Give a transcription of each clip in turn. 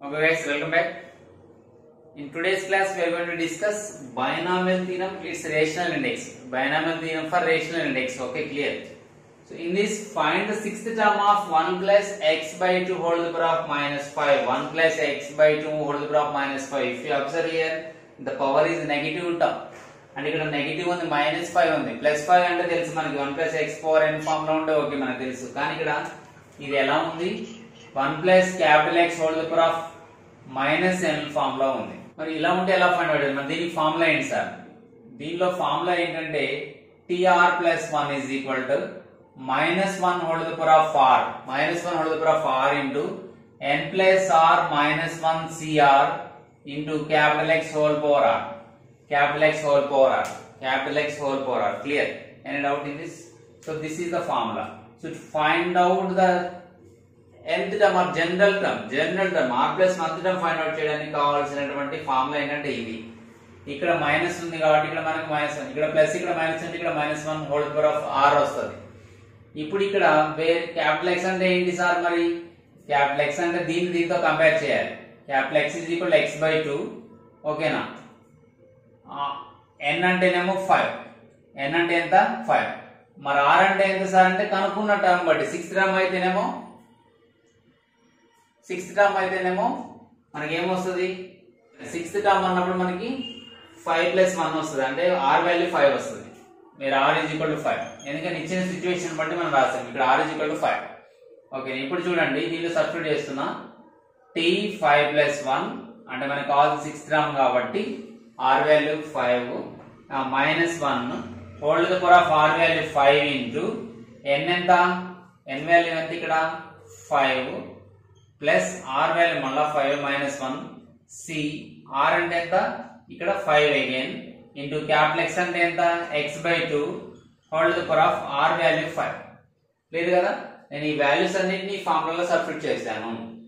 Okay guys, welcome back. In today's class, we are going to discuss binomial theorem, its rational index. Binomial theorem for rational index. Okay, clear. So in this, find the sixth term of 1 plus x by 2 whole to the power of minus 5. 1 plus x by 2 whole to the power of minus 5. If you observe here, the power is negative term. And ఇక్కడ negative ఉంది minus five ఉంది plus five అంటే తెలుసు మనకి one plus x four n form లో ఉంటే okay మనకు తెలుసు కానీ ఇక్కడ ఇది ఎలా ఉంది one plus capital X whole power of minus N formula లో ఉంది. మరి ఇలా ఉంటే ఎలా ఫైండ్ అవుతుంది మరి దీనికి ఫార్ములా ఏంటి సార్? దీనిలో ఫార్ములా ఏంటంటే TR plus one is equal to minus one whole power of r minus one whole power of r into n plus r minus one CR into capital X whole power r capital X whole power r capital X whole power r clear any doubt in this so this is the formula so find out the nth term r general term general term r plus month term find out చేయడానికి కావాల్సినటువంటి formula ఏంటంటే ఇది ఇక్కడ minus ఉంది కాబట్టి ఇక్కడ మనకు minus one ఇక్కడ ప్లస్ ఇక్కడ మైనస్ అంటే ఇక్కడ minus one whole power of r వస్తుంది. ఇప్పుడు ఇక్కడ వేర్ క్యాపిటల్ ఎక్స్ అంటే ఏంటి సార్ మరి? క్యాపిటల్ ఎక్స్ అంటే దీన్ని దీంతో కంపేర్ చేయాలి. Capital X is equal x by two ఓకేనా ఎన్ అంటేనేమో ఫైవ్ ఎన్ అంటే ఎంత? ఫైవ్ మరి ఆర్ అంటే ఎంత సార్? అంటే కనుక్కున్న టర్మ్ బట్టి. సిక్స్త్ టర్మ్ అయితేనేమో సిక్స్త్ టర్మ్ అయితేనేమో మనకి ఏమొస్తుంది? సిక్స్త్ టర్మ్ అన్నప్పుడు మనకి ఫైవ్ ప్లస్ వన్ వస్తుంది. అంటే ఆర్ వాల్యూ ఫైవ్ వస్తుంది. మీరు r is equal to five. ఎందుకంటే ఇచ్చిన సిచ్యువేషన్ బట్టి మనం రాస్తాం. ఇక్కడ r is equal to five. Okay ఇప్పుడు చూడండి దీనిలో సబ్స్టిట్యూట్ చేస్తున్నా. టీ ఫైవ్ ప్లస్ వన్ అంటే మనకి ఆల్ సిక్స్త్ టర్మ్ కాబట్టి r value five minus one whole the power of r value five into n ఎంత? ఎన్ వాల్యూ ఎంత ఇక్కడ? ఫైవ్. ప్లస్ ఆర్ వాల్యూ మళ్ళా five minus one C. R అంటే ఎంత? ఇక్కడ five again. Into capital X అంటే ఎంత? X by two whole the power of r value five. లేదు కదా? నేను ఈ వాల్యూస్ అన్నింటినీ ఫార్ములాలో సబ్స్టిట్యూట్ చేశాను.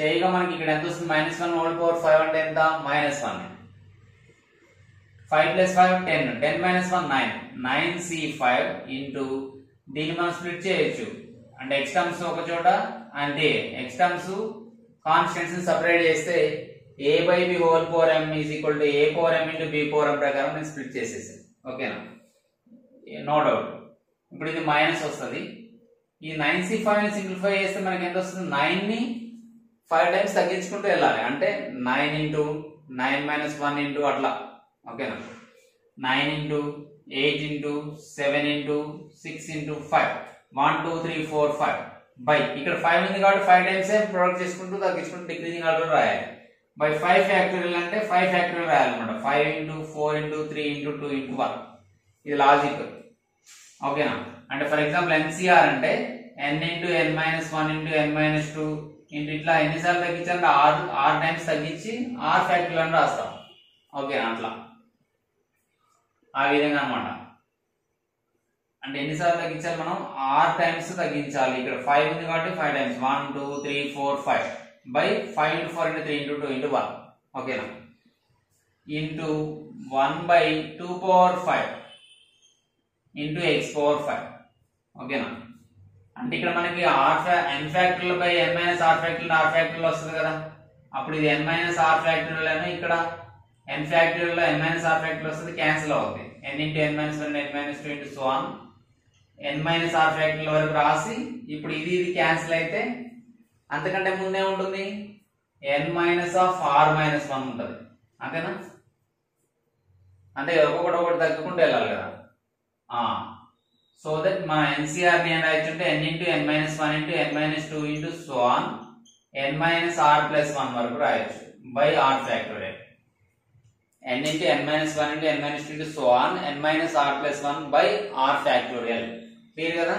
చేయగా మనకి ఇక్కడ ఎంత వస్తుంది? Minus one whole power five అంటే ఎంత? Minus one. Five plus five ten. Ten minus one nine. Nine C five into దీన్ని మనం స్ప్లిట్ చేయొచ్చు. అంటే ఎక్స్ టర్మ్స్ ఒక చోట అంటే ఎక్స్ టర్మ్స్ కాన్స్టెంట్స్ సపరేట్ చేస్తే a by b whole four m is equal to a four m into b four m ప్రకారం నేను స్ప్లిట్ చేసేసాను ఓకేనా నో? డౌట్ ఇప్పుడు ఇది మైనస్ వస్తుంది. ఈ నైన్ సి ఫైవ్ సింప్లిఫై చేస్తే మనకి ఎంత వస్తుంది? నైన్ని ఫైవ్ టైమ్స్ తగ్గించుకుంటూ వెళ్ళాలి. అంటే nine into nine minus one into అట్లా. ఓకేనా nine into eight into seven into six into five one two three four five by ఇక్కడ ఫైవ్ ఉంది కాబట్టి ఫైవ్ టైమ్స్ ప్రొడక్ట్ చేసుకుంటూ తగ్గించుకుంటూ డిక్రీజింగ్ ఆర్డర్ రాయాలి. బై ఫైవ్ ఫ్యాక్టోరియల్ అంటే five factorial రాయాలన్నమాట. Five into four into three into two into one ఇది logic ఓకేనా అంటే ఫర్ ఎగ్జాంపుల్ ఎన్సీఆర్ అంటే n into n minus one into n minus two into ఇట్లా ఎన్నిసార్లు తగ్గించాలంటే ఆర్ ఆర్ టైమ్స్ తగ్గించి r ఫ్యాక్టరీలు అని రాస్తాం. ఓకేనా అట్లా. ఆ విధంగా అనమాట అంటే ఎన్నిసార్లు తగ్గించాలి మనం? ఆర్ టైమ్స్ తగ్గించాలి. ఇక్కడ ఫైవ్ ఉంది కాబట్టి five times one two three four five by five into four into three into two into one ఓకేనా into one by two power five into x power five ఓకేనా అంటే ఇక్కడ మనకి ఆర్ ఫ్యా ఎన్ ఫ్యాక్టరీలో బై ఎన్ మైనస్ ఆర్ ఫ్యాక్టరీలో r ఫ్యాక్టరీలో వస్తుంది కదా? అప్పుడు ఇది ఎన్ మైనస్ ఆర్ ఫ్యాక్టరీలో ఇక్కడ ఎన్ ఫ్యాక్టరీలో ఎన్ మైనస్ ఆర్ ఫ్యాక్టరీ వస్తుంది క్యాన్సిల్ అవుతుంది n into n minus one n minus two into so n minus r factorial వరకు రాసి ఇప్పుడు ఇది ఇది క్యాన్సిల్ అయితే అంతకంటే ముందే ఉంటుంది? N minus of r minus one ఉంటుంది. అంతేనా? అంటే ఒక్కొక్కటి ఒకటి తగ్గుకుంటూ వెళ్ళాలి కదా. సో దట్ మన ఎన్సీఆర్ని రాయొచ్చుంటే n into n minus one into n minus two into so on n minus r plus one వరకు రాయొచ్చు by r factorial n into n minus 1 into n minus 2 into so on n minus r plus 1 by r factorial clear కదా?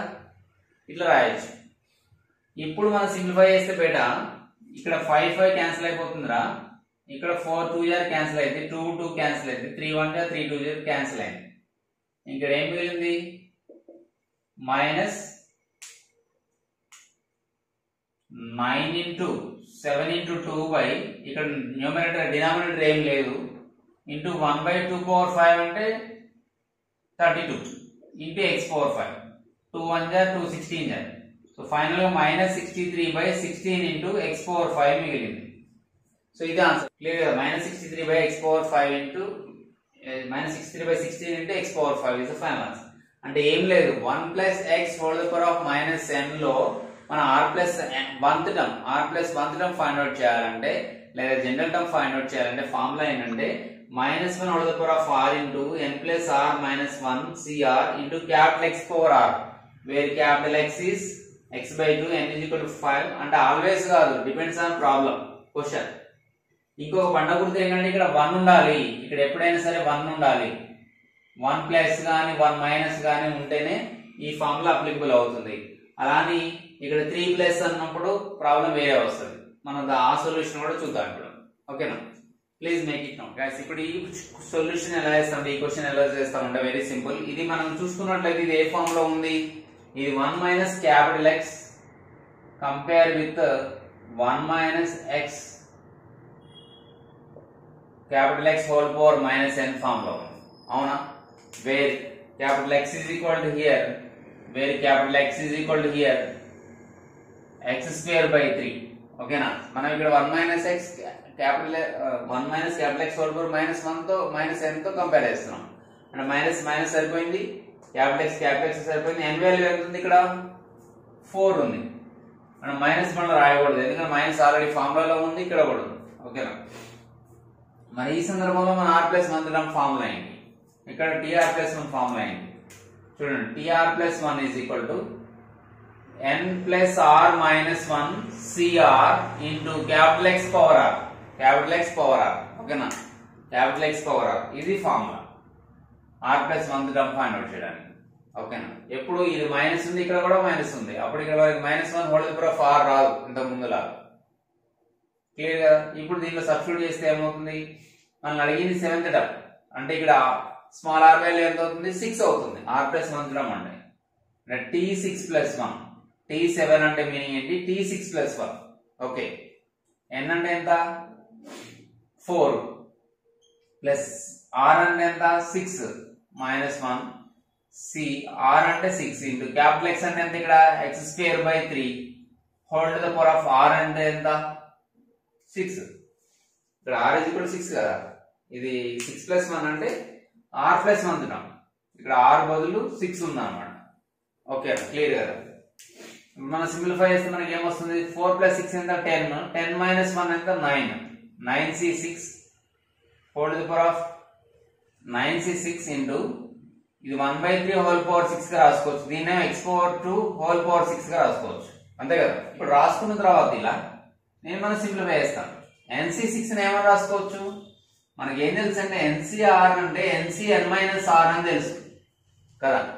ఇట్లా రాయొచ్చు. ఇప్పుడు మనం simplify చేస్తే బేట ఇక్కడ ఫైవ్ ఫైవ్ క్యాన్సిల్ అయిపోతుందిరా. ఇక్కడ ఫోర్ టూ ఇయర్ క్యాన్సిల్ అయితే టూ టూ క్యాన్సిల్ అయితే త్రీ వన్ జార్ త్రీ టూ జార్ క్యాన్సిల్ అయింది. ఇక్కడ ఏం మిగిలింది? Minus nine into seven into two by ఇక్కడ న్యూమినేటర్ డినామినేటర్ ఏం లేదు. Into one by two power five అంటే thirty two into x power five two one జా టూ సిక్స్టీన్ జా సో ఫైనల్గా minus sixty three by sixteen into x power five మిగిలింది. So ఇది answer clear కదా? Minus sixty three by x power five into minus sixty three by sixteen into x power five is final answer అంటే ఏం లేదు. One plus x whole power of minus ఎన్లో మనం r plus oneth term r plus oneth term find out చేయాలంటే లేదా general term find out చేయాలంటే formula ఏంటంటే minus one whole power of r into n plus r minus one CR into capital X power r where capital X is x by two n is equal to five అంటే always కాదు depends on problem question ఇంకొక పండ గుర్తు ఏంటంటే ఇక్కడ one ఉండాలి. ఇక్కడ ఎప్పుడైనా సరే వన్ ఉండాలి. వన్ ప్లస్ కానీ వన్ మైనస్ కానీ ఉంటేనే ఈ ఫార్ములా అప్లికబుల్ అవుతుంది. అలానే ఇక్కడ త్రీ ప్లస్ అన్నప్పుడు ప్రాబ్లం వేరే వస్తుంది. మనం ఆ సొల్యూషన్ కూడా చూద్దాం ఇప్పుడు. ఓకేనా please make it note guys ఇప్పుడు ఈ సొల్యూషన్ ఎలా చేస్తాం? ఈ క్వశ్చన్ ఎలా చేస్తామంటే వెరీ సింపుల్ ఇది మనం చూసుకున్నట్లయితే ఇది ఏ ఫామ్లో ఉంది? ఇది one minus capital X compare with one minus x capital X whole power minus n ఫామ్లో అవునా? Where capital X is equal to here where capital X is equal to here x square by three ఓకేనా మనం ఇక్కడ one minus x capital one minus capital X whole power minus వన్తో minus ఎన్తో compare చేస్తున్నాం. అంటే minus minus సరిపోయింది? Capital X capital X సరిపోయింది. ఎన్ value ఎంత ఉంది ఇక్కడ? ఫోర్ ఉంది. మనం మైనస్ మనం రాయకూడదు. ఎందుకంటే మైనస్ ఆల్రెడీ ఫార్ములాలో ఉంది ఇక్కడ కూడా ఉంది. ఓకేనా మరి ఈ సందర్భంలో మన ఆర్ ప్లస్ వన్ తినడం ఫార్ములా అయింది ఇక్కడ టిఆర్ ప్లస్ వన్ ఫార్ములా అయింది చూడండి TR plus one is equal to n plus r minus one CR into capital X power r capital X power r ఓకేనా క్యాపిటల్ ఎక్స్ పవర్ ఆర్ ఇది formula r plus one term find out చేయడానికి. ఓకేనా? ఎప్పుడు ఇది minus ఉంది ఇక్కడ కూడా minus ఉంది. అప్పుడు ఇక్కడ minus one whole power of r రాదు ఇంత ముందులా. క్లియర్ కదా? ఇప్పుడు దీనిలో సబ్స్టిట్యూట్ చేస్తే ఏమవుతుంది? మనం అడిగింది సెవెంత్ టర్మ్ అంటే ఇక్కడ స్మాల్ ఆర్ వాల్యూ ఎంత అవుతుంది? సిక్స్ అవుతుంది. ఆర్ ప్లస్ వన్ టర్మ్ అంటే T six plus one T seven అంటే మీనింగ్ ఏంటి? T six plus one okay. N అంటే ఎంత? ఫోర్ ప్లస్ ఆర్ అంటే ఎంత? Six minus one C r అంటే సిక్స్. ఇంటూ క్యాపిటల్ ఎక్స్ అంటే ఎంత ఇక్కడ? X square by three. Whole the power of r అంటే ఎంత? సిక్స్ ఇక్కడ ఆర్ ఇజ్ ఈక్వల్ సిక్స్ కదా? ఇది సిక్స్ ప్లస్ వన్ అంటే ఆర్ ప్లస్ వన్ తిన్నాం. ఇక్కడ ఆర్ బదులు సిక్స్ ఉంది అనమాట ఓకే క్లియర్ కదా? మనం సింప్లిఫై చేస్తే మనకి ఏమొస్తుంది? ఫోర్ ప్లస్ సిక్స్ ఎంత? టెన్ టెన్ మైనస్ వన్ ఎంత? Nine nine C six whole the power of nine C six into ఇది one by three whole power సిక్స్గా రాసుకోవచ్చు. దీన్నే x power two whole power సిక్స్గా రాసుకోవచ్చు. అంతే కదా? ఇప్పుడు రాసుకున్న తర్వాత ఇలా నేను మనం సింప్లిఫై చేస్తాను. ఎన్సి సిక్స్ ఏమని రాసుకోవచ్చు? మనకి ఏం తెలుసు అంటే ఎన్సీఆర్ అంటే ఎన్సీఎన్ మైనస్ ఆర్ అని తెలుసు. కదా?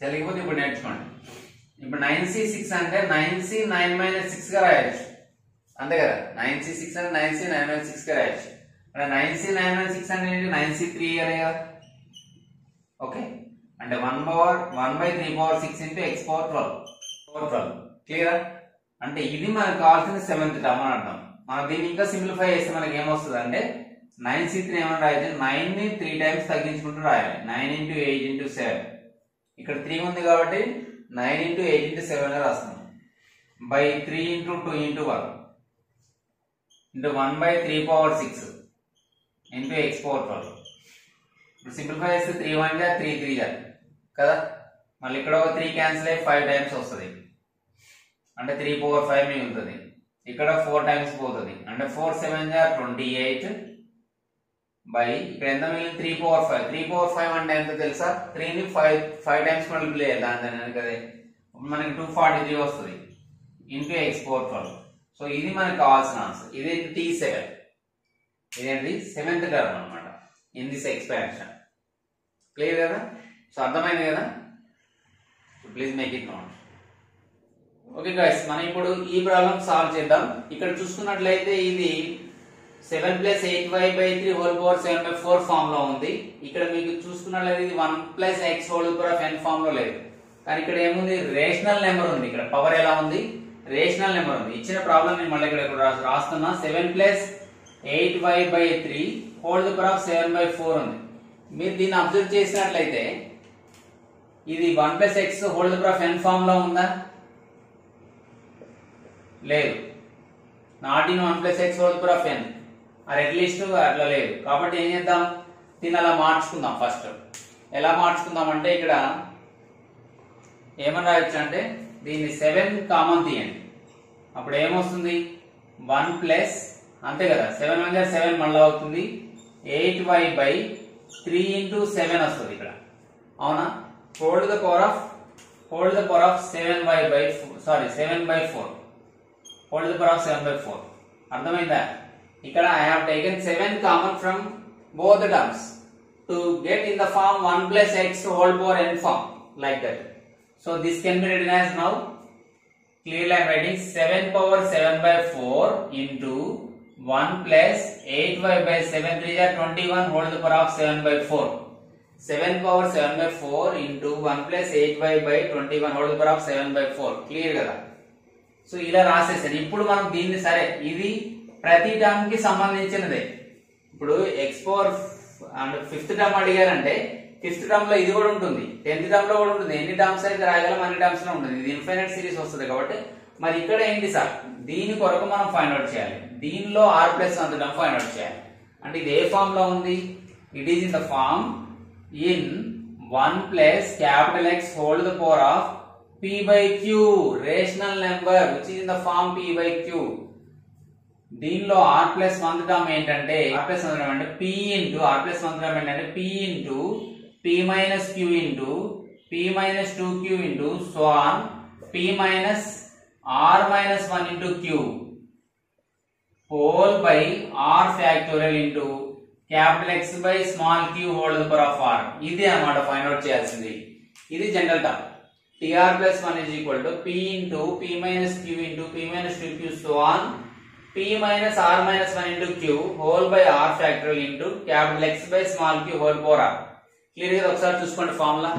తెలియకపోతే ఇప్పుడు నేర్చుకోండి. ఇప్పుడు నైన్ సి సిక్స్ అంటే నైన్ సి నైన్ మైనస్ సిక్స్గా రాయొచ్చు. అంతే కదా? నైన్ సి సిక్స్ అంటే నైన్ సి నైన్ మైనస్ సిక్స్గా రాయొచ్చు. అంటే nine C nine minus six అంటే నైన్ సి త్రీ కదా? ఓకే? అంటే one power one by three power six into x power twelve power twelve clear అంటే ఇది మనకు కావాల్సిన సెవెంత్ టర్మ్ అని అర్థం. మనం దీన్ని ఇంకా సింప్లిఫై చేస్తే మనకి ఏమొస్తుంది అంటే నైన్ సి త్రీ ఏమని రాయాలి నైన్ని త్రీ టైమ్స్ తగ్గించుకుంటూ రాయాలి. Nine into eight into seven ఇక్కడ త్రీ ఉంది కాబట్టి nine into eight into సెవెన్గా by three into two into one into one by three power six into x power twelve simplify చేస్తే three one జా three three జా కదా? మళ్ళీ ఇక్కడ ఒక త్రీ క్యాన్సిల్ అయ్యి ఫైవ్ టైమ్స్ వస్తుంది. అంటే త్రీ ఫోర్ ఫైవ్ మిగులుతుంది ఇక్కడ ఫోర్ టైమ్స్ పోతుంది. అంటే ఫోర్ సెవెన్ జా ట్వంటీ ఎయిట్ బై ఇక్కడ ఎంత మిగిలింది? Three power five three power five అంటే ఎంత తెలుసా? త్రీని ఫైవ్ ఫైవ్ టైమ్స్ మల్టిప్లై చేయాలి. దాని కదా ఇప్పుడు మనకి టూ ఫార్టీ త్రీ వస్తుంది. Into x power twelve so ఇది మనకు కావాల్సిన ఆన్సర్ ఇదేంటి? టీ సెవెన్ ఇదేంటి సెవెంత్ టర్మ్ అనమాట ఇన్ దిస్ ఎక్స్పాన్షన్ క్లియర్ కదా? సో అర్థమైంది కదా? Please make it note okay guys మనం ఇప్పుడు ఈ ప్రాబ్లం సాల్వ్ చేద్దాం. ఇక్కడ చూసుకున్నట్లయితే ఇది seven plus eight y by three whole power seven by four ఫామ్లో ఉంది. ఇక్కడ మీకు చూసుకున్నట్లయితే ఇది one plus x whole power of n ఫామ్లో లేదు. కానీ ఇక్కడ ఏముంది? రేషనల్ నెంబర్ ఉంది. ఇక్కడ పవర్ ఎలా ఉంది? రేషనల్ నెంబర్ ఉంది. ఇచ్చిన ప్రాబ్లం నేను మళ్ళీ ఇక్కడ రాస్తున్నా. Seven plus eight y by three whole power of seven by four ఉంది. మీరు దీన్ని అబ్జర్వ్ చేసినట్లయితే ఇది one plus x whole power of n ఫామ్లో ఉందా? లేదు. Not in one plus x whole power of n. Or at least అట్లా లేదు. కాబట్టి ఏం చేద్దాం? దీన్ని అలా మార్చుకుందాం ఫస్ట్. ఎలా మార్చుకుందాం అంటే ఇక్కడ ఏమని రాయొచ్చు అంటే దీన్ని సెవెన్ కామన్ తీయండి. అప్పుడు ఏమొస్తుంది? వన్ ప్లస్ అంతే కదా. సెవెన్ వన్ సెవెన్ మళ్ళీ అవుతుంది. Eight y by three into seven వస్తుంది ఇక్కడ. అవునా? Hold the power of hold the power of seven by by sorry seven by four hold the power of seven by four అర్థమైందా? ఇక్కడ I have taken seven common from both terms to get in the form one plus x hold power n form like that so this can be written as now clearly I am writing 7 power 7 by 4 into 1 plus 8y by 7 3 are 21 whole to the power of 7 by 4. 7 power 7 by 4 into 1 plus 8y by 21 whole to the power of 7 by 4. Clear కదా? So ఇలా రాసేసాను ఇప్పుడు మనం దీన్ని సరే ఇది ప్రతి టర్మ్కి సంబంధించినదే. ఇప్పుడు x power and fifth term అడిగారంటే fifth టర్మ్లో ఇది కూడా ఉంటుంది. టెన్త్ టర్మ్లో కూడా ఉంటుంది. ఎన్ని టర్మ్స్ అయితే రాయగలం అన్ని టర్మ్స్లో ఉంటుంది. ఇది ఇన్ఫైనైట్ సిరీస్ వస్తుంది కాబట్టి మరి ఇక్కడ ఏంటి సార్? దీని కొరకు మనం ఫైండ్ అవుట్ చేయాలి. దీనిలో ఆర్ ప్లస్ అంత ఫైండ్ అవుట్ చేయాలి. అంటే ఇది ఏ ఫామ్లో ఉంది? It is in the form in one plus capital X hold the power of p by q rational number which is in the form p by q. దీనిలో are plus one term ఏంటంటే are plus one అంటే p into r plus one term ఏంటంటే p into p minus q into p minus two q into so on p minus r minus one into q whole by r factorial into capital X by small q whole power of r ఇది అన్నమాట find out చేయాల్సింది ఇది general term tr plus 1 is equal to p into p minus q into p minus 2q so on p minus r minus 1 into q whole by r factorial into capital X by small q whole power r క్లియర్గా ఒకసారి చూసుకోండి formula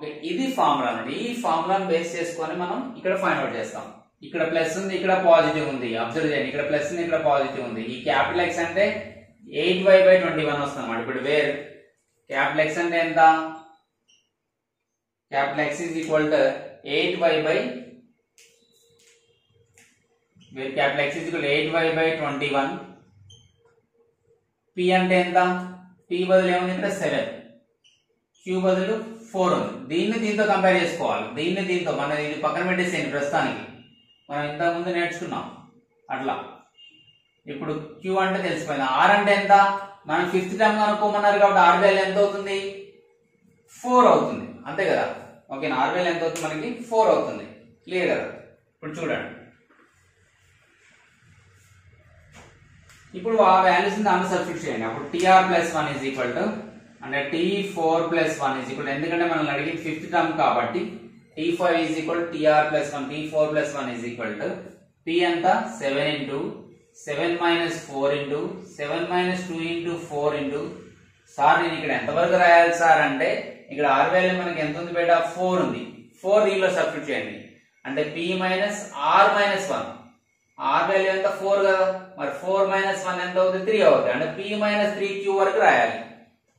okay ఇది formula అండి. ఈ ఫార్ములాను base చేసుకొని మనం ఇక్కడ ఫైండ్ అవుట్ చేస్తాం. ఇక్కడ ప్లస్ ఉంది ఇక్కడ పాజిటివ్ ఉంది. అబ్జర్వ్ చేయండి ఇక్కడ ప్లస్ ఉంది ఇక్కడ పాజిటివ్ ఉంది. ఈ క్యాపిటల్ ఎక్స్ అంటే eight y by twenty one వస్తుంది ఇప్పుడు వేర్ క్యాపిటల్ ఎక్స్ అంటే ఎంత? Capital X is equal to eight y by where capital X is equal eight y by twenty one p అంటే ఎంత? పి బదులు ఏముంది? ఇక్కడ సెవెన్ క్యూ బదులు ఫోర్ ఉంది దీన్ని దీంతో కంపేర్ చేసుకోవాలి. దీన్ని దీంతో మన ఇది పక్కన పెట్టేసేయండి ప్రస్తుతానికి. మనం ఇంతకు ముందు నేర్చుకున్నాం. అట్లా. ఇప్పుడు క్యూ అంటే తెలిసిపోయింది. ఆర్ అంటే ఎంత? మనం ఫిఫ్త్ టర్మ్ కనుక్కోమన్నారు కాబట్టి ఆర్ వేలు ఎంత అవుతుంది? ఫోర్ అవుతుంది. అంతే కదా? ఓకే ఆర్ వేలు ఎంత అవుతుంది మనకి? ఫోర్ అవుతుంది. క్లియర్ కదా? ఇప్పుడు చూడండి. ఇప్పుడు ఆ వాల్యూస్ దాంట్లో సబ్స్టిట్యూట్ చేయండి. అప్పుడు t r plus one is equal to అంటే t four plus one is equal ఎందుకంటే మనం అడిగింది ఫిఫ్త్ టర్మ్ కాబట్టి t five is equal t r plus one t four plus one is equal to p అంత seven into seven minus four into seven minus two into four into sir నేను ఇక్కడ ఎంతవరకు రాయాలి sir అంటే ఇక్కడ are value మనకి ఎంత ఉంది బయట ఫోర్ ఉంది. ఫోర్ దీనిలో సబ్స్టిట్యూట్ చేయండి. అంటే p minus r minus one r value ఎంత? ఫోర్ కదా. మరి ఫోర్ మైనస్ వన్ ఎంత అవుతుంది? త్రీ అవుతుంది. అంటే పి మైనస్ త్రీ క్యూ వరకు రాయాలి.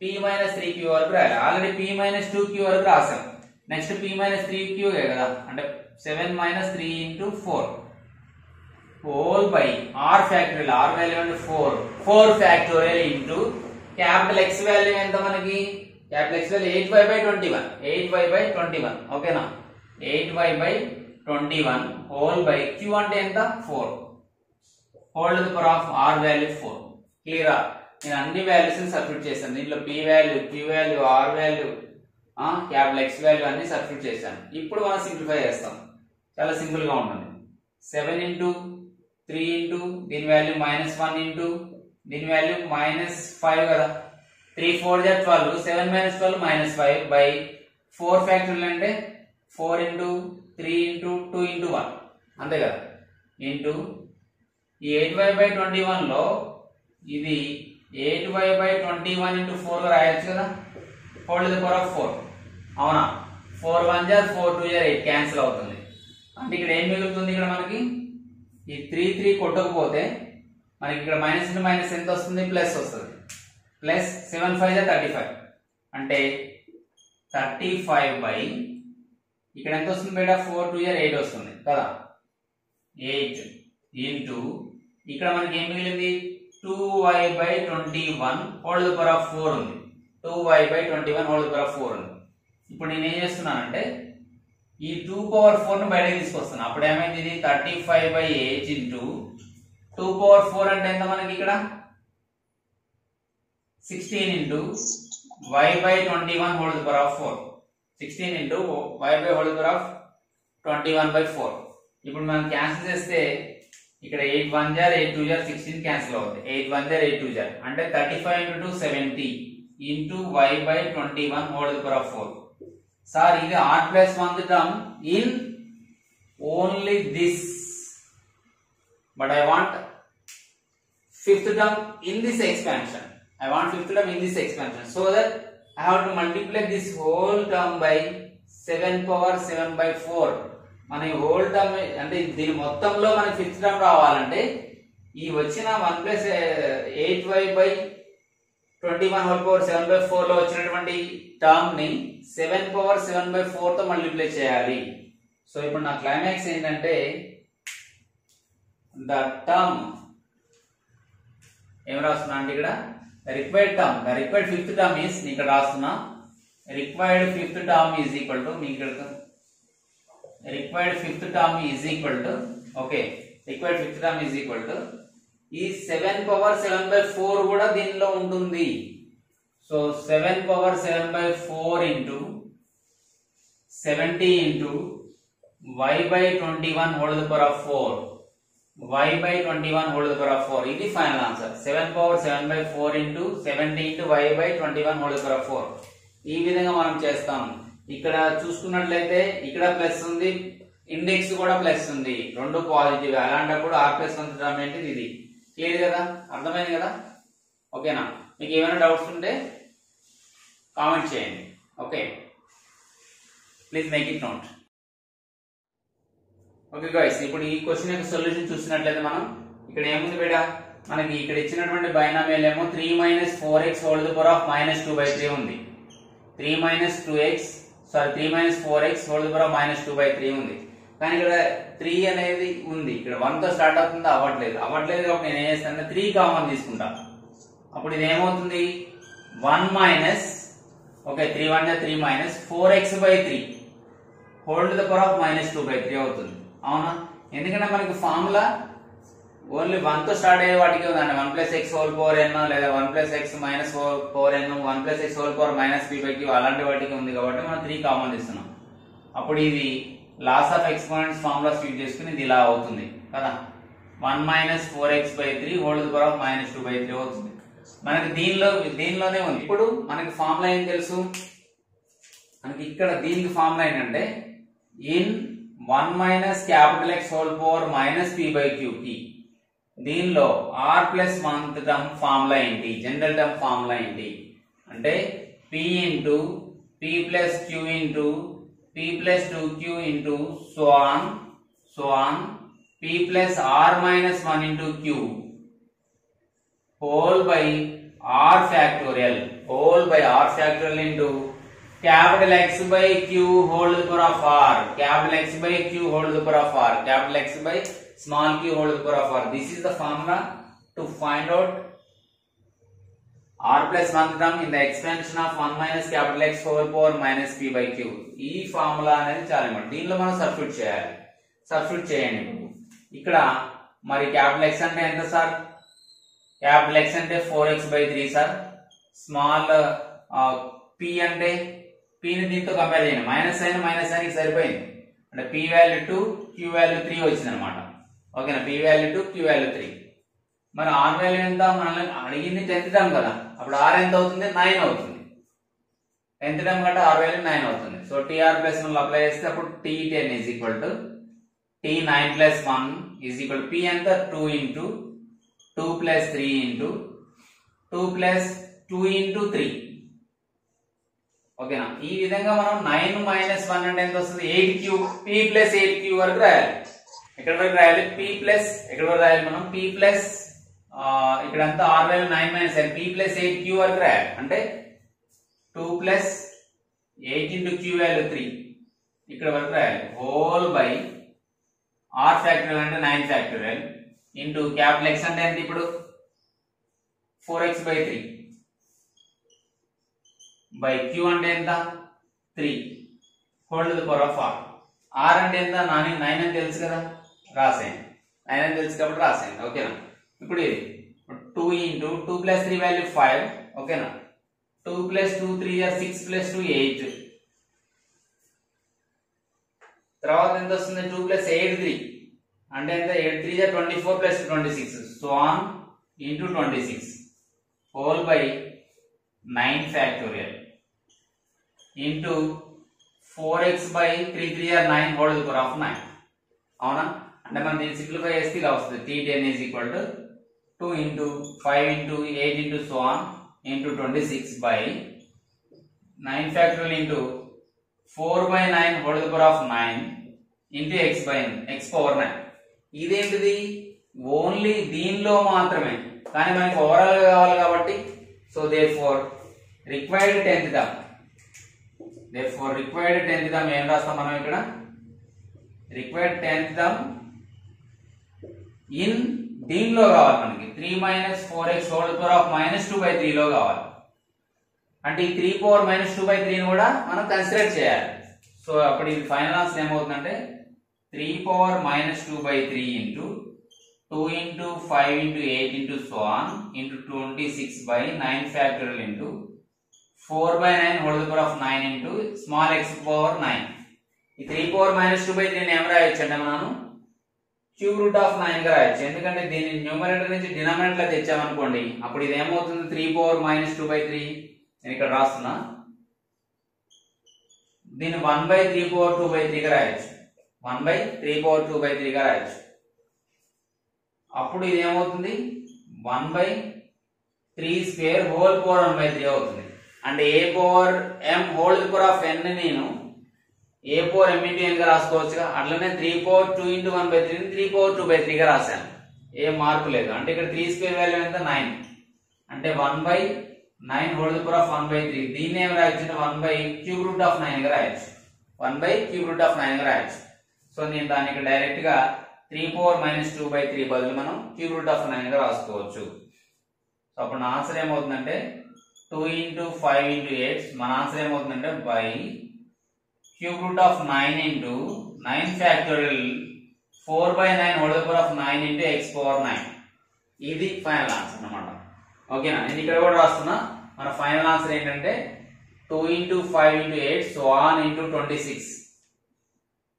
పి మైనస్ త్రీ క్యూ వరకు రాయాలి. Already p minus two q వరకు రాసాం next p minus three q కదా? అంటే seven minus three into four whole by r factorial r value అంటే four four factorial into capital X value ఎంత మనకి? Capital X value eight y by twenty one eight y by twenty one ఓకేనా eight y by twenty one whole by q అంటే ఎంత? Four hold the power of r value four క్లియరా నేను అన్ని values substitute చేశాను. దీంట్లో p value q value r value capital X value అన్ని substitute చేశాను. ఇప్పుడు మనం సింప్లిఫై చేస్తాం. చాలా సింపుల్గా ఉంటుంది. సెవెన్ ఇంటూ త్రీ ఇంటూ దీని వాల్యూ మైనస్ వన్ ఇంటూ దీని వాల్యూ మైనస్ ఫైవ్ కదా. త్రీ ఫోర్ జా twelve seven minus twelve minus five by four ఫ్యాక్టరీలు అంటే four into three into two into one అంతే కదా. ఇంటూ ఈ ఎయిట్ ఫైవ్ బై ట్వంటీ వన్లో ఇది eight y by twenty one into four రాయొచ్చు కదా? Hold the power of four. అవునా? ఫోర్ వన్ జార్ ఫోర్ టూ జార్ ఎయిట్ క్యాన్సిల్ అవుతుంది. అంటే ఇక్కడ ఏం మిగులుతుంది ఇక్కడ మనకి? ఈ త్రీ త్రీ కొట్టకపోతే మనకి ఇక్కడ మైనస్ ఇంటూ మైనస్ ఎంత వస్తుంది? ప్లస్ వస్తుంది. ప్లస్ సెవెన్ ఫైవ్ జా థర్టీ ఫైవ్. అంటే థర్టీ ఫైవ్ బై ఇక్కడ ఎంత వస్తుంది బేటా? ఫోర్ టూ ఇయర్ ఎయిట్ వస్తుంది కదా? ఎయిట్ ఇంటూ ఇక్కడ మనకి ఏం మిగిలింది? Two y by twenty one hold power of four ఉంది. Two y by twenty one hold power of four ఉంది. ఇప్పుడు నేను ఏం చేస్తున్నానంటే ఈ టూ పవర్ ఫోర్ను బయటకు తీసుకొస్తాను అప్పుడు ఏమైంది ఇది? Thirty five by eight into two power four అంటే ఎంత మనకి ఇక్కడ? Sixteen into y by twenty one hold power of four sixteen into y by hold power of twenty one by four ఇప్పుడు మనం క్యాన్సిల్ చేస్తే ఇక్కడ ఎయిట్ వన్ జార్ eight two జార్ సిక్స్టీన్ క్యాన్సిల్ అవుతుంది ఎయిట్ వన్ జార్ ఎయిట్ టూ జార్ అంటే thirty five into seventy into y by twenty one hold power of four sir ఇది r plus one term in only this but I want fifth term in this expansion. I want fifth term in this expansion. So that I have to multiply this whole term by 7 power 7 by 4. మన ఈ term అంటే దీని మొత్తంలో మనకి fifth term రావాలంటే ఈ వచ్చిన one plus eight y by twenty one whole power seven by ఫోర్లో వచ్చినటువంటి టర్మ్ని సెవెన్ పవర్ సెవెన్ బై ఫోర్తో మల్టిప్లై చేయాలి. సో ఇప్పుడు నా క్లైమాక్స్ ఏంటంటే ద టర్మ్ ఏం రాస్తున్నా అంటే ఇక్కడ? Required term the required fifth term is ఇక్కడ రాస్తున్నా required fifth term is equal to మీకు ఇక్కడ required fifth term is equal to okay required fifth term is equal to ఈ seven power seven by four కూడా దీనిలో ఉంటుంది. So seven power seven by four into seventy into y by twenty one hold power of four y by 21 whole to the power of 4 ఇది final answer seven power seven by four into 70 into y by 21 whole power of four ఈ విధంగా మనం చేస్తాం. ఇక్కడ చూసుకున్నట్లయితే ఇక్కడ plus ఉంది index కూడా ప్లస్ ఉంది. రెండు పాజిటివ్ అలాంటప్పుడు ఆర్ ప్లస్ వన్ టర్మ్ ఏంటిది ఇది? క్లియర్ కదా? అర్థమైంది కదా? ఓకేనా? మీకు ఏమైనా డౌట్స్ ఉంటే కామెంట్ చేయండి. Okay? Please make it note okay guys ఇప్పుడు ఈ క్వశ్చన్ యొక్క సొల్యూషన్ చూసినట్లయితే మనం ఇక్కడ ఏముంది బేట? మనకి ఇక్కడ ఇచ్చినటువంటి బైనామియల్ ఏమో three minus four x hold power of minus two by three ఉంది. Three minus two x sorry three minus four x whole power minus two by three ఉంది. కానీ ఇక్కడ త్రీ అనేది ఉంది. ఇక్కడ వన్తో స్టార్ట్ అవుతుంది? అవ్వట్లేదు. అవ్వట్లేదు కాబట్టి నేను ఏం చేస్తాను త్రీ కామన్ తీసుకుంటా. అప్పుడు ఇది ఏమవుతుంది? One minus okay three one three minus four x by three hold the power of minus two by three అవుతుంది. అవునా? ఎందుకంటే మనకి ఫార్ములా ఓన్లీ వన్తో స్టార్ట్ అయ్యే వాటికి ఉందండి. One plus x whole power n లేదా one plus x minus four n one plus x whole power minus p by q అలాంటి వాటికి ఉంది కాబట్టి మనం త్రీ కామన్ తీస్తున్నాం. అప్పుడు ఇది లాస్ ఆఫ్ ఎక్స్పోనెంట్స్ ఫార్ములా స్వీట్ చేసుకుని ఇది ఇలా అవుతుంది. కదా? One minus four x by three hold power of minus two by three అవుతుంది. మనకి దీనిలో దీనిలోనే ఉంది. ఇప్పుడు మనకి ఫార్ములా ఏం తెలుసు? మనకి ఇక్కడ దీనికి ఫార్ములా ఏంటంటే in one minus capital X whole power minus p by q దీనిలో r plus one term formula ఏంటి? జనరల్ టర్మ్ ఫార్ములా ఏంటి? అంటే p into p plus q into p plus two q into so on so on p plus r minus one into q whole by r factorial whole by r factorial into capital X by q hold of r capital X by q hold of r capital X by r capital X by small q whole to the power of r. This is the formula to find out r plus 1 term in the expansion of 1 minus capital X whole power minus p by q. ఈ formula అనేది చాలా important దీనిలో మనం substitute చేయాలి. Substitute చేయండి. ఇక్కడ మరి capital X అంటే ఎంత సార్ క్యాపిటల్ ఎక్స్ అంటే four x by three sir small p అంటే పిని దీంతో కంపేర్ చేయండి. మైనస్ అయిన మైనస్ అయిన సరిపోయింది. అంటే p value two q value three వచ్చింది అనమాట ఓకేనా? P value two q value three మరి ఆర్ వాల్యూ ఎంత? మనల్ని అడిగింది టెన్త్ టర్మ్ కదా. అప్పుడు ఆర్ ఎంత అవుతుంది? నైన్ అవుతుంది. టెన్త్ టర్మ్ కంటే ఆర్ వాల్యూ నైన్ అవుతుంది. So t r plus one apply చేస్తే అప్పుడు t ten is equal to t nine plus one is equal p ఎంత? Two into two plus three into two plus two into three ఓకేనా? ఈ విధంగా మనం nine minus one అంటే ఎంత వస్తుంది? Eight q p plus eight q వరకు రాయాలి. ఎక్కడ వరకు రాయాలి? పీ ప్లస్ ఎక్కడ వరకు రాయాలి మనం? పీ ప్లస్ ఇక్కడ అంతా r value nine minus p plus eight q వరకు రాయాలి. అంటే two plus eight into q value three ఇక్కడ వరకు రాయాలి. హోల్ బై ఆర్ ఫ్యాక్టోరియల్ అంటే nine factorial into capital X అంటే ఎంత ఇప్పుడు? Four x by three by q అంటే ఎంత? Three hold the power of r r అంటే ఎంత? నాని నైన్ అని తెలుసు కదా. రాసేయండి. నైన్ తెలుసు కాబట్టి రాసేయండి. ఓకేనా? ఇప్పుడు ఇది. Two into two plus three value five. ఓకేనా? Two plus two three r six plus two eight. తర్వాత ఎంత వస్తుంది? Two plus eight three. అంటే ఎంత? ఎయిట్ త్రీ జా twenty four plus twenty six. So on into twenty six whole by nine factorial into four x by three three r nine whole of nine అవునా? అంటే మనం దీన్ని simplify చేస్తే ఇలా వస్తుంది. T ten is equal two two into five into eight into so on into twenty six by nine factorial into four by nine whole the power of nine into x by x power nine ఇదేంటిది? Only దీనిలో మాత్రమే. కానీ మనకి overall కావాలి కాబట్టి so therefore required tenth term therefore required tenth term ఏం రాస్తాం మనం ఇక్కడ? రిక్వైర్డ్ టెన్త్ దమ్ ఇన్ దీనిలో కావాలి మనకి. Three minus four x whole power of minus two by త్రీలో కావాలి. అంటే ఈ three power minus two by త్రీని కూడా మనం కన్సిడర్ చేయాలి. సో అప్పుడు ఇది ఫైనల్ ఆన్సర్ ఏమవుతుందంటే three power minus two by three into two into five into eight into so on into twenty six by nine factorial into four by nine whole power of nine into small x power nine. ఈ three power minus two by త్రీని ఏం రాయొచ్చు మనం cube root of నైన్గా రాయొచ్చు. ఎందుకంటే దీన్ని numerator నుంచి డినామినేటర్లో తెచ్చామనుకోండి అప్పుడు ఇది ఏమవుతుంది? Three power minus two by three నేను ఇక్కడ రాస్తున్నా. దీన్ని one by three power two by త్రీగా రాయొచ్చు. One by three power two by త్రీగా రాయొచ్చు. అప్పుడు ఇది ఏమవుతుంది? One by three square whole power one by three అవుతుంది. అంటే a power m whole power of n నేను ఏ పవర్ ఎం ఇంటూ ఎన్గా రాసుకోవచ్చుగా. అట్లనే three power two into one by three three power two by త్రీగా రాశాను. ఏ మార్పు లేదు. అంటే ఇక్కడ త్రీ స్క్వేర్ వాల్యూ ఎంత? నైన్ అంటే one by nine whole power of one by three దీన్ని ఏం రాయొచ్చు? అంటే one by cube root of నైన్గా రాయొచ్చు. One by cube root of నైన్గా రాయొచ్చు. సో నేను దానికి డైరెక్ట్గా three power minus two by three బదులు మనం క్యూబ్ రూట్ ఆఫ్ నైన్గా రాసుకోవచ్చు. సో అప్పుడు నా ఆన్సర్ ఏమవుతుందంటే two into five into eight మన ఆన్సర్ ఏమవుతుందంటే by cube root of nine into nine factorial four by nine whole power of nine into x power nine. ఇది ఫైనల్ ఆన్సర్ అనమాట ఓకేనా? నేను ఇక్కడ కూడా రాస్తున్నా. మన ఫైనల్ ఆన్సర్ ఏంటంటే two into five into eight so on into twenty six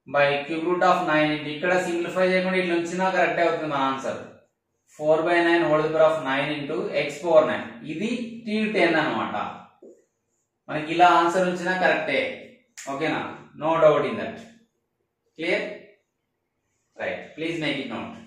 by cube root of nine into ఇక్కడ సింప్లిఫై చేయకుండా ఇట్లా ఉంచినా కరెక్ట్ అవుతుంది మన answer. Four by nine whole power of nine into x power nine. ఇది tea ten అనమాట మనకి ఇలా ఆన్సర్ ఉంచినా కరెక్టే Okay now, no doubt in that. Clear? Right. Please make it known.